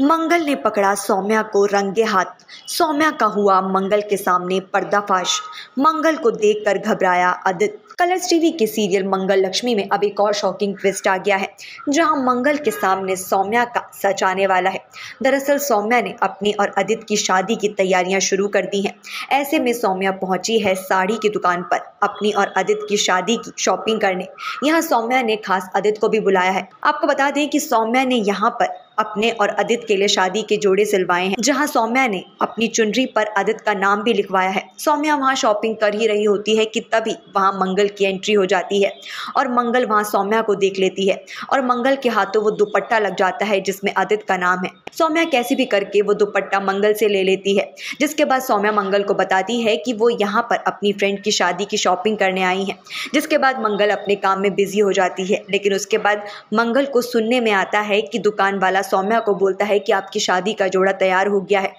मंगल ने पकड़ा सौम्या को रंगे हाथ। सौम्या का हुआ मंगल के सामने पर्दाफाश। मंगल को देखकर घबराया आदित्य कलर्स टीवी के सीरियल मंगल लक्ष्मी में अब एक और शॉकिंग ट्विस्ट आ गया है, जहाँ मंगल के सामने सौम्या का सच आने वाला है। दरअसल सौम्या ने अपनी और आदित्य की शादी की तैयारियाँ शुरू कर दी हैं। ऐसे में सौम्या पहुँची है साड़ी की दुकान पर, अपनी और आदित्य की शादी की शॉपिंग करने। यहाँ सौम्या ने खास आदित्य को भी बुलाया है। आपको बता दें कि सौम्या ने यहाँ पर अपने और आदित्य के लिए शादी के जोड़े सिलवाए हैं, जहाँ सौम्या ने अपनी चुनरी पर आदित्य का नाम भी लिखवाया है। सौम्या वहाँ शॉपिंग कर ही रही होती है कि तभी वहाँ मंगल की एंट्री हो जाती है और मंगल वहाँ सौम्या को देख लेती है और मंगल के हाथों वो दुपट्टा लग जाता है, जिसमें आदित्य का नाम है। सौम्या कैसी भी करके वो दुपट्टा मंगल से ले लेती है, जिसके बाद सौम्या मंगल को बताती है कि वो यहाँ पर अपनी फ्रेंड की शादी की शॉपिंग करने आई हैं, जिसके बाद मंगल अपने काम में बिज़ी हो जाती है, लेकिन उसके बाद मंगल को सुनने में आता है कि दुकान वाला सौम्या को बोलता है कि आपकी शादी का जोड़ा तैयार हो गया है।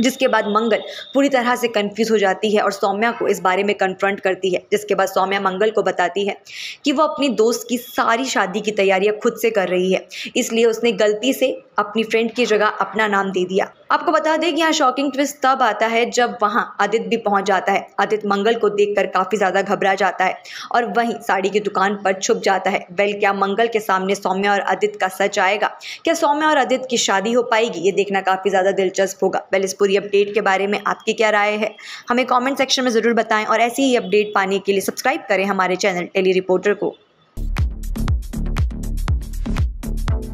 जिसके बाद मंगल पूरी तरह से कंफ्यूज हो जाती है और सौम्या को इस बारे में कन्फ्रंट करती है। जिसके बाद सौम्या मंगल को बताती है कि वो अपनी दोस्त की सारी शादी की तैयारियाँ खुद से कर रही है। इसलिए उसने गलती से अपनी फ्रेंड की जगह अपना नाम दे दिया। आपको बता दें कि यहाँ शॉकिंग ट्विस्ट तब आता है जब वहाँ आदित्य भी पहुँच जाता है। आदित्य मंगल को देखकर काफ़ी ज़्यादा घबरा जाता है और वहीं साड़ी की दुकान पर छुप जाता है। वेल क्या मंगल के सामने सौम्या और आदित्य का सच आएगा? क्या सौम्या और आदित्य की शादी हो पाएगी? ये देखना काफ़ी ज़्यादा दिलचस्प होगा। वेल इस पूरी अपडेट के बारे में आपकी क्या राय है? हमें कॉमेंट सेक्शन में ज़रूर बताएँ और ऐसी ही अपडेट पाने के लिए सब्सक्राइब करें हमारे चैनल टेली रिपोर्टर को।